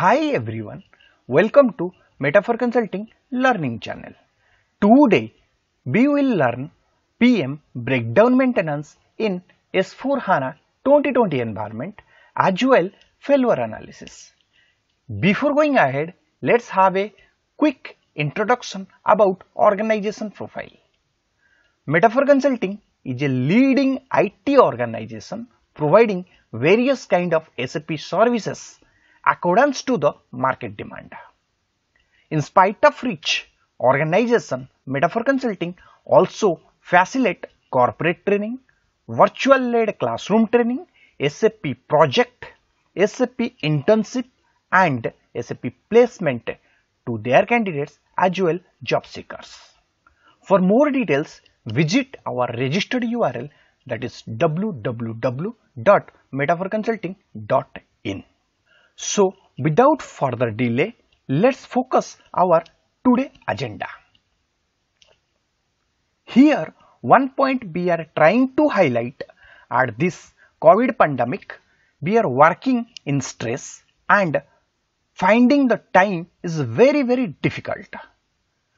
Hi everyone, welcome to Metaphor Consulting Learning Channel. Today we will learn PM breakdown maintenance in S4 HANA 2020 environment as well failure analysis. Before going ahead, let's have a quick introduction about organization profile. Metaphor Consulting is a leading IT organization providing various kind of SAP services according to the market demand. In spite of which, organization Metaphor Consulting also facilitate corporate training, virtual led classroom training, SAP project, SAP internship and SAP placement to their candidates as well job seekers. For more details, visit our registered URL that is www.metaphorconsulting.in. So, without further delay, let's focus our today agenda. Here, one point we are trying to highlight at this COVID pandemic, we are working in stress and finding the time is very very difficult.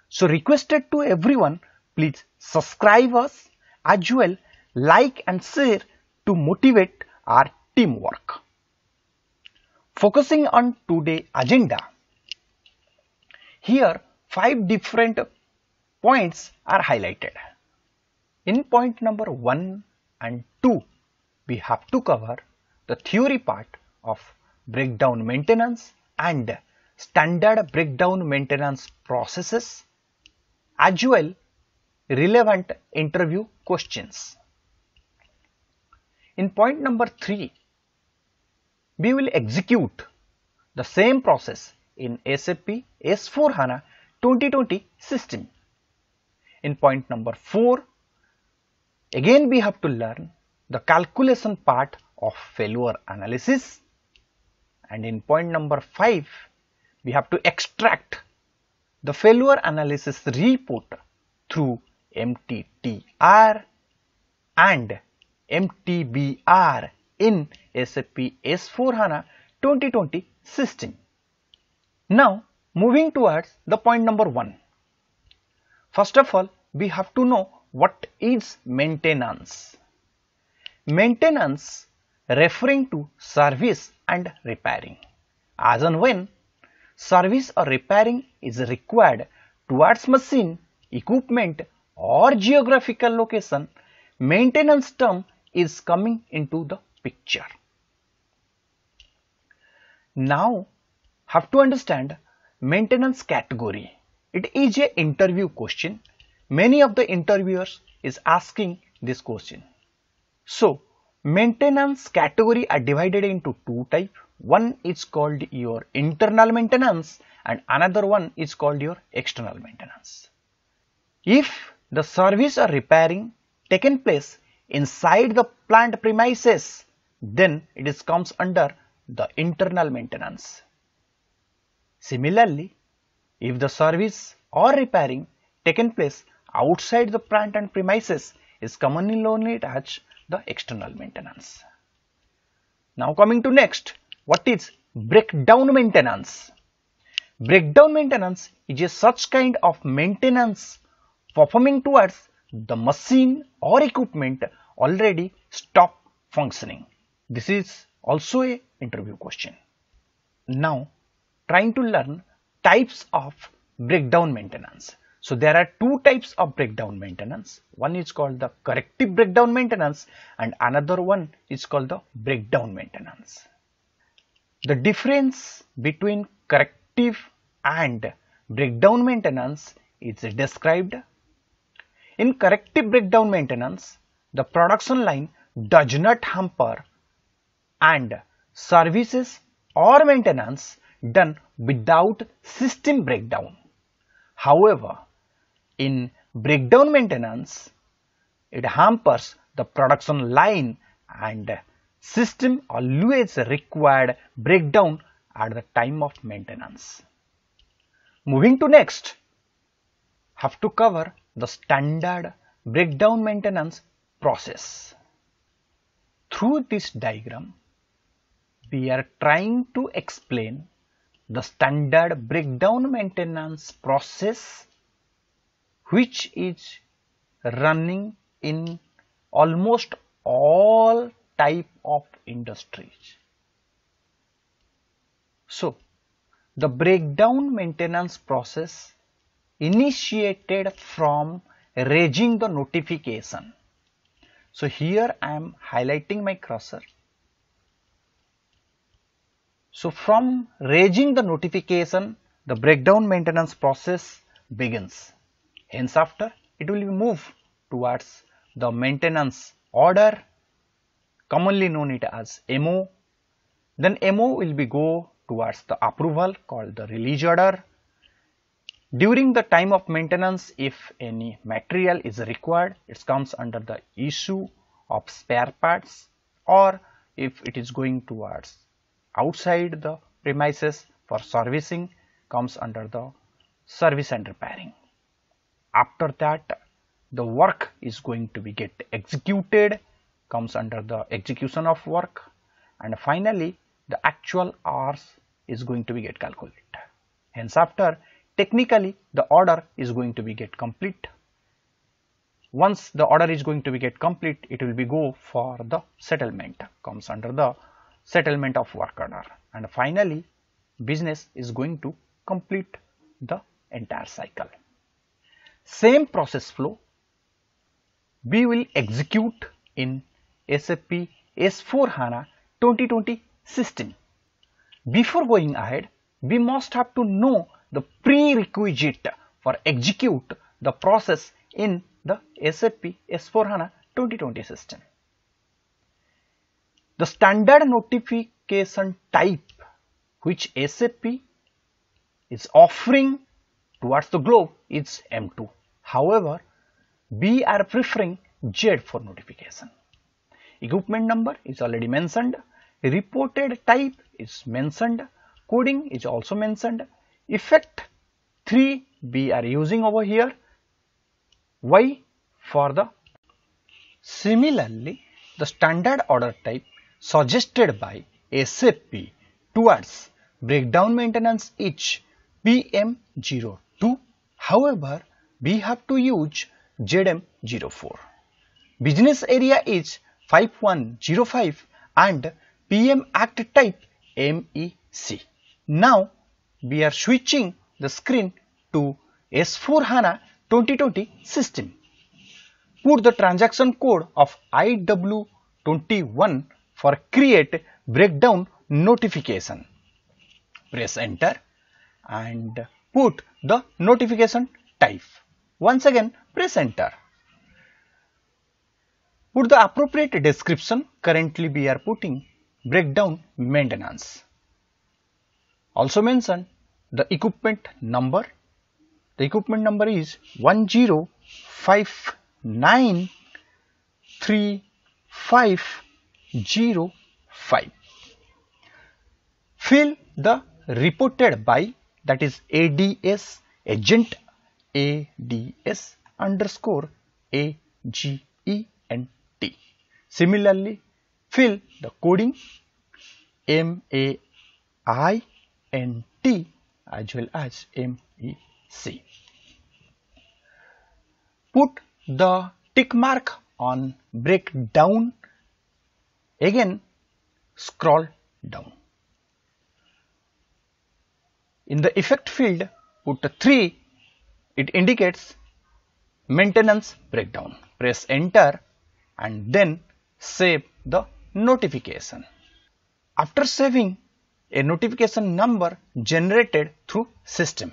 So requested to everyone, please subscribe us as well like and share to motivate our teamwork. Focusing on today agenda, here five different points are highlighted. In point number 1 and 2, we have to cover the theory part of breakdown maintenance and standard breakdown maintenance processes as well relevant interview questions. In point number 3, we will execute the same process in SAP S4 HANA 2020 system. In point number 4, again we have to learn the calculation part of failure analysis and in point number 5 we have to extract the failure analysis report through MTTR and MTBR in SAP S4 HANA 2020 system. Now moving towards the point number 1. First of all we have to know what is maintenance. Maintenance referring to service and repairing. As and when service or repairing is required towards machine, equipment or geographical location, maintenance term is coming into the picture. Now have to understand maintenance category. It is a interview question. Many of the interviewers is asking this question. So maintenance category are divided into two type. One is called your internal maintenance and another one is called your external maintenance. If the service or repairing taken place inside the plant premises, then it is comes under the internal maintenance. Similarly, if the service or repairing taken place outside the plant and premises is commonly known as the external maintenance. Now coming to next, what is breakdown maintenance? Breakdown maintenance is a such kind of maintenance performing towards the machine or equipment already stop functioning. This is also a interview question. Now trying to learn types of breakdown maintenance. So there are two types of breakdown maintenance. One is called the corrective breakdown maintenance and another one is called the breakdown maintenance. The difference between corrective and breakdown maintenance is described. In corrective breakdown maintenance, the production line does not hamper and services or maintenance done without system breakdown. However, in breakdown maintenance, it hampers the production line and system always required breakdown at the time of maintenance. Moving to next, have to cover the standard breakdown maintenance process. Through this diagram, we are trying to explain the standard breakdown maintenance process which is running in almost all type of industries. So, the breakdown maintenance process initiated from raising the notification. So, here I am highlighting my cursor. So, from raising the notification, the breakdown maintenance process begins. Hence, after it will move towards the maintenance order commonly known it as MO. Then MO will be go towards the approval called the release order. During the time of maintenance, if any material is required, it comes under the issue of spare parts or if it is going towards outside the premises for servicing comes under the service and repairing. After that, the work is going to be get executed comes under the execution of work and finally the actual hours is going to be get calculated. Hence after technically the order is going to be get complete. Once the order is going to be get complete it will be go for the settlement comes under the settlement of work order and finally business is going to complete the entire cycle. Same process flow we will execute in SAP S4 HANA 2020 system. Before going ahead, we must have to know the prerequisite for execute the process in the SAP S4 HANA 2020 system. The standard notification type which SAP is offering towards the globe is M2. However, we are preferring Z for notification. Equipment number is already mentioned, reported type is mentioned, coding is also mentioned, effect 3 we are using over here, Y for the similarly the standard order type suggested by SAP towards breakdown maintenance is PM02 however we have to use ZM04. Business area is 5105 and PM Act type MEC. Now we are switching the screen to S4 HANA 2020 system. Put the transaction code of IW21 for create breakdown notification. Press enter and put the notification type. Once again press enter. Put the appropriate description currently we are putting breakdown maintenance. Also mention the equipment number. The equipment number is 1059305. Fill the reported by that is ADS agent ADS underscore A G E N T. Similarly, fill the coding M A I N T as well as M E C. Put the tick mark on breakdown. Again, scroll down. In the effect field, put a 3 it indicates maintenance breakdown. Press enter and then save the notification. After saving a notification number generated through system.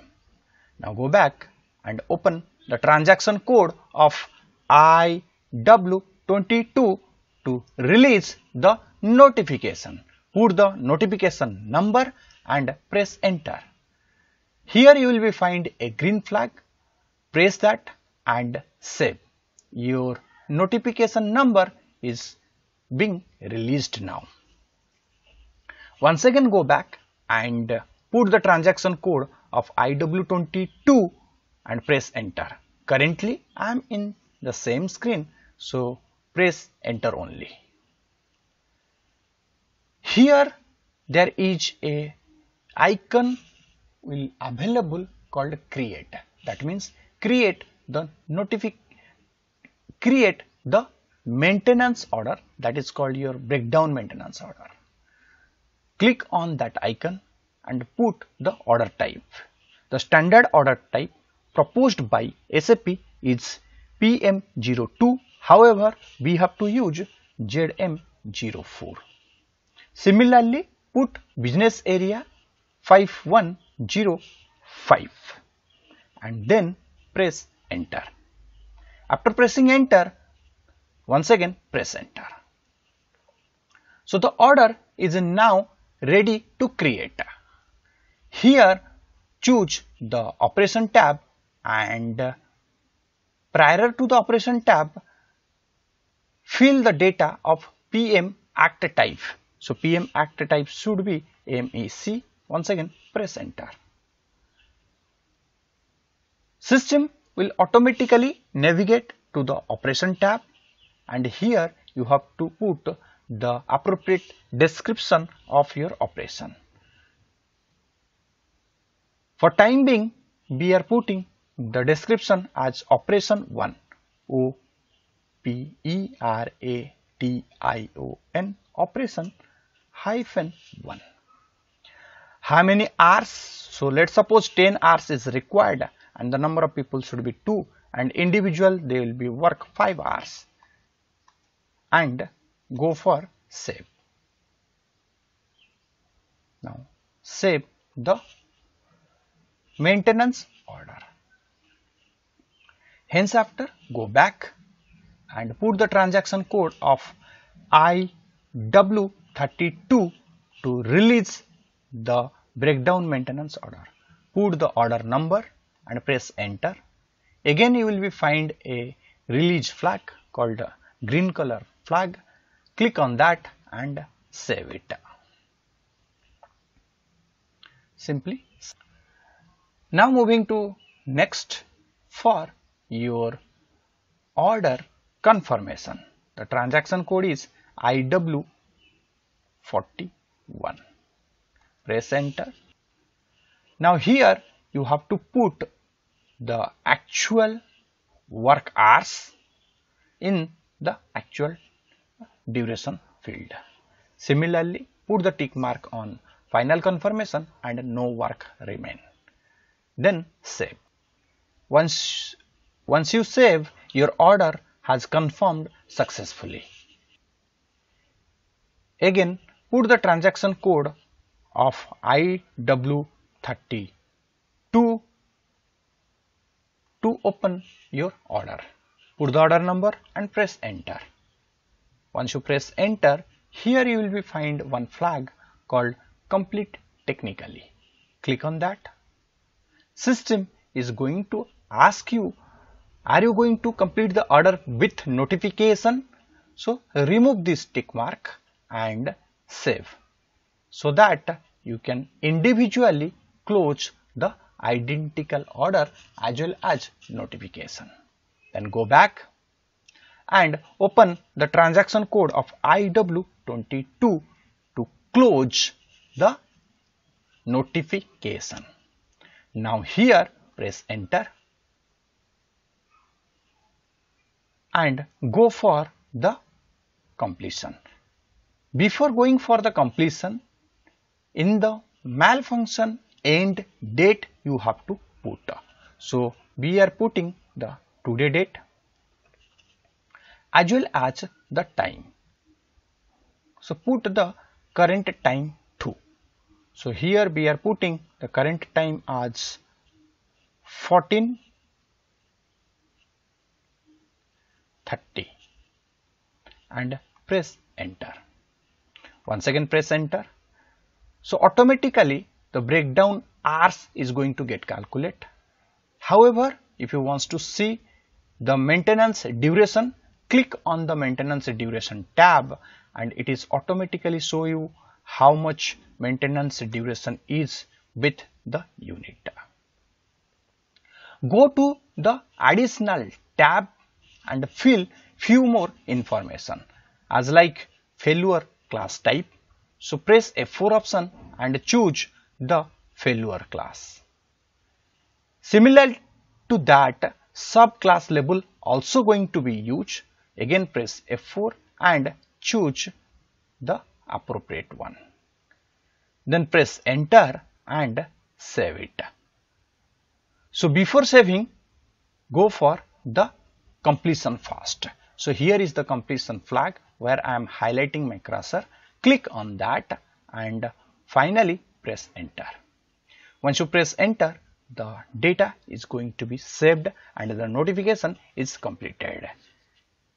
Now go back and open the transaction code of IW22 to release the notification. Put the notification number and press enter. Here you will be find a green flag press that and save. Your notification number is being released now. Once again go back and put the transaction code of IW22 and press enter. Currently I am in the same screen so press enter only. Here there is a icon will available called create. That means create the notific create the maintenance order. That is called your breakdown maintenance order. Click on that icon and put the order type. The standard order type proposed by SAP is PM02 however we have to use ZM04 similarly put business area 5105 and then press enter. After pressing enter, once again press enter. So the order is now ready to create. Here choose the operation tab and prior to the operation tab fill the data of PM actor type. So PM actor type should be MEC. Once again press enter. System will automatically navigate to the operation tab and here you have to put the appropriate description of your operation. For time being, we are putting the description as operation 1 O P E R A T I O N operation hyphen 1. How many hours? So let's suppose 10 hours is required and the number of people should be 2 and individual they will be work 5 hours and go for save. Now save the maintenance order. Hence after go back and put the transaction code of IW32 to release the breakdown maintenance order. Put the order number and press enter. Again you will be find a release flag called green color flag. Click on that and save it. Simply. Now moving to next for your order confirmation. The transaction code is IW41. Press enter. Now here you have to put the actual work hours in the actual duration field. Similarly, put the tick mark on final confirmation and no work remain. Then save. Once, once you save, your order has confirmed successfully. Again, put the transaction code of IW30 to to open your order. Put the order number and press enter. Once you press enter, here you will be find one flag called complete technically. Click on that. System is going to ask you, are you going to complete the order with notification? So remove this tick mark and save so that you can individually close the identical order as well as notification. Then go back and open the transaction code of IW22 to close the notification. Now here press enter and go for the completion. Before going for the completion, in the malfunction end date you have to put. So, we are putting the today date as well as the time. So, put the current time too. So, here we are putting the current time as 14 30 and press enter. Once again press enter. So, automatically the breakdown hours is going to get calculate. However, if you want to see the maintenance duration, click on the maintenance duration tab and it is automatically show you how much maintenance duration is with the unit. Go to the additional tab and fill few more information as like failure class type. So press F4 option and choose the failure class. Similar to that subclass label also going to be used again press F4 and choose the appropriate one. Then press enter and save it. So before saving go for the completion fast. So here is the completion flag where I am highlighting my cursor. Click on that and finally press enter. Once you press enter, the data is going to be saved and the notification is completed.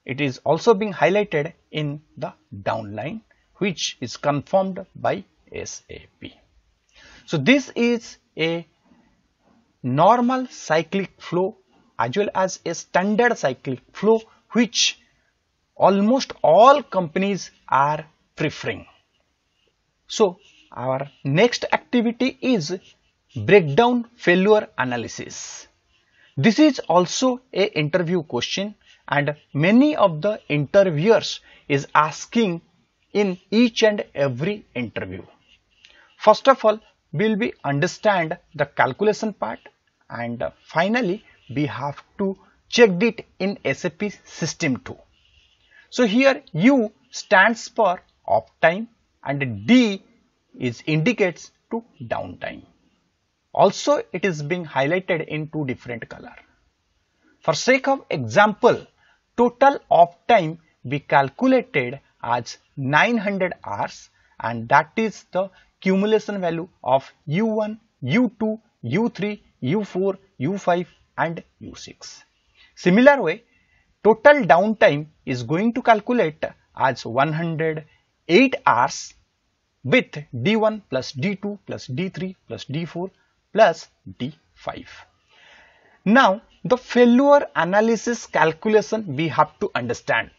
It is also being highlighted in the downline which is confirmed by SAP. So this is a normal cyclic flow as well as a standard cyclic flow which almost all companies are preferring. So our next activity is breakdown failure analysis. This is also a interview question and many of the interviewers is asking in each and every interview. First of all, we will we understand the calculation part and finally we have to check it in SAP system too. So here U stands for uptime and D is indicates to downtime. Also it is being highlighted in two different color. For sake of example, total uptime we calculated as 900 hours and that is the cumulation value of U1, U2, U3, U4, U5 and U6. Similar way, total downtime is going to calculate as 108 hours with D1 plus D2 plus D3 plus D4 plus D5. Now, the failure analysis calculation we have to understand.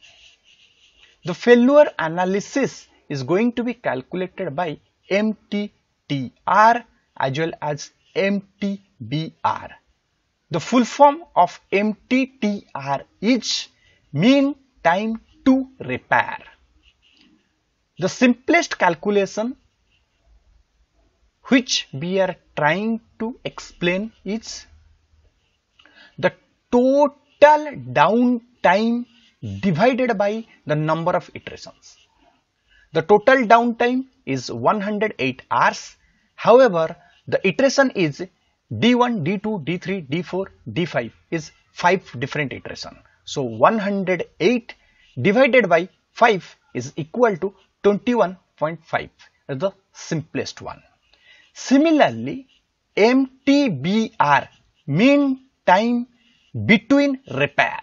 The failure analysis is going to be calculated by MTTR as well as MTBR. The full form of MTTR is mean time to repair. The simplest calculation which we are trying to explain is the total downtime divided by the number of iterations. The total downtime is 108 hours. However, the iteration is D1, D2, D3, D4, D5 is 5 different iteration. So 108 divided by 5 is equal to 21.5 is the simplest one. Similarly, MTBR mean time between repair.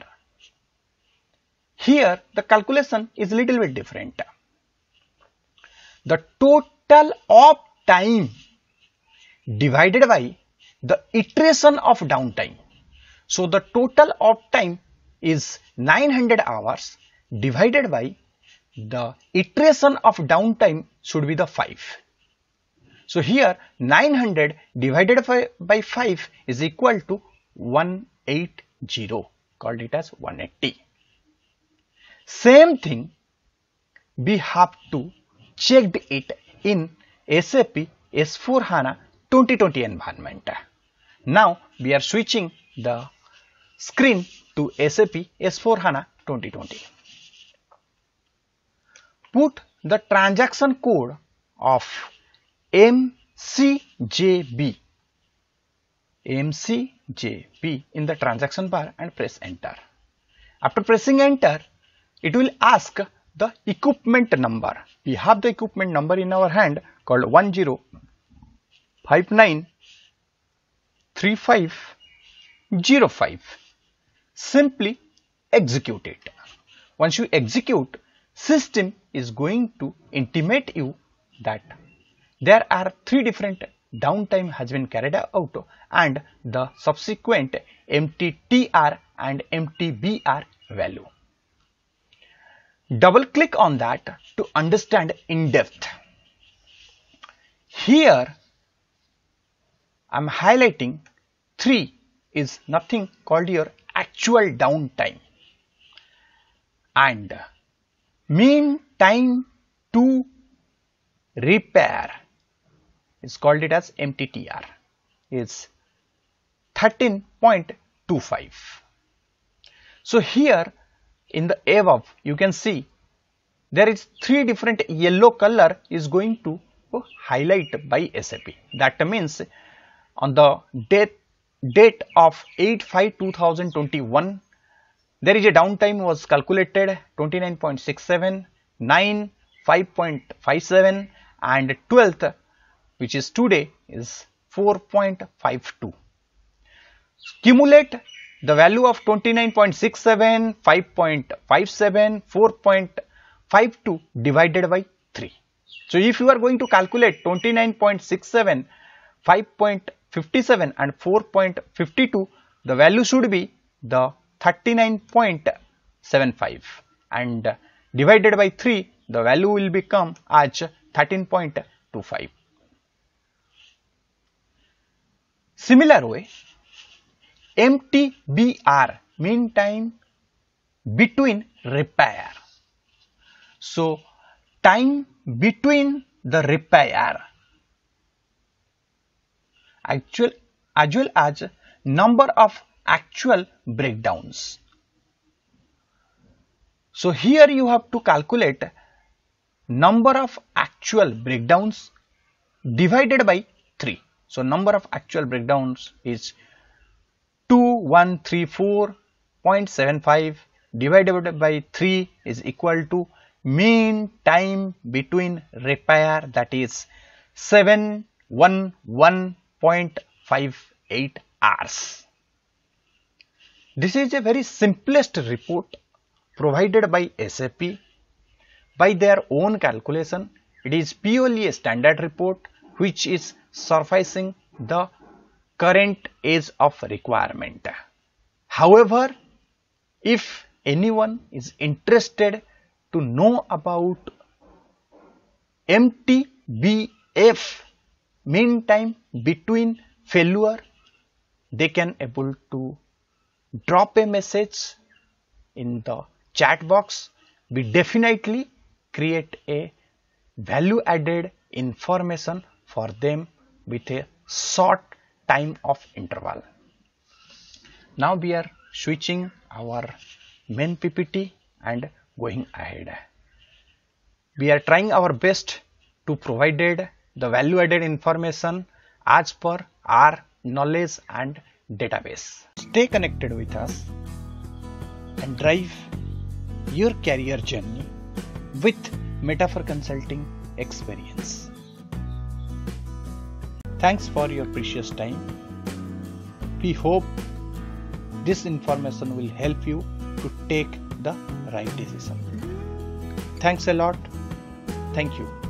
Here the calculation is a little bit different. The total of time divided by the iteration of downtime. So the total of time is 900 hours divided by the iteration of downtime should be the 5. So here 900 divided by, by 5 is equal to 180 called it as 180. Same thing we have to check it in SAP S4 HANA 2020 environment. Now we are switching the screen to SAP S4 HANA 2020. Put the transaction code of MCJB MCJB in the transaction bar and press enter. After pressing enter, it will ask the equipment number. We have the equipment number in our hand called 1059 3505 simply execute it once you execute system is going to intimate you that there are three different downtime has been carried out and the subsequent MTTR and MTBR value. Double click on that to understand in depth. Here I am highlighting 3 is nothing called your actual downtime and mean time to repair is called it as MTTR is 13.25. So here in the above you can see there is three different yellow color is going to highlight by SAP. That means on the date, date of 8-5-2021 there is a downtime was calculated 29.67, 9, 5.57 and 12th which is today is 4.52. Cumulate the value of 29.67, 5.57, 4.52 divided by 3. So, if you are going to calculate 29.67, 5.57 and 4.52, the value should be the 39.75 and divided by 3, the value will become as 13.25. Similar way, MTBR mean time between repair. So, time between the repair actual as well as number of actual breakdowns. So, here you have to calculate number of actual breakdowns divided by 3. So, number of actual breakdowns is 2134.75 divided by 3 is equal to mean time between repair that is 711.58 hours. This is a very simplest report provided by SAP by their own calculation. It is purely a standard report which is surfacing the current age of requirement. However, if anyone is interested to know about MTBF mean time between failure, they can able to drop a message in the chat box. We definitely create a value added information for them with a short time of interval. Now we are switching our main PPT and going ahead. We are trying our best to provided the value added information as per our knowledge and database. Stay connected with us and drive your career journey with Metaphor Consulting experience. Thanks for your precious time. We hope this information will help you to take the right decision. Thanks a lot. Thank you.